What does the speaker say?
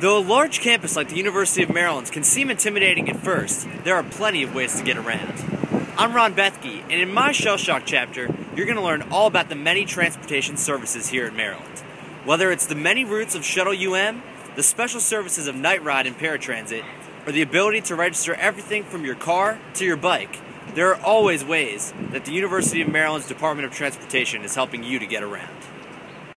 Though a large campus like the University of Maryland can seem intimidating at first, there are plenty of ways to get around. I'm Ron Bethke, and in my Shell Shock chapter, you're going to learn all about the many transportation services here at Maryland. Whether it's the many routes of Shuttle UM, the special services of Night Ride and Paratransit, or the ability to register everything from your car to your bike, there are always ways that the University of Maryland's Department of Transportation is helping you to get around.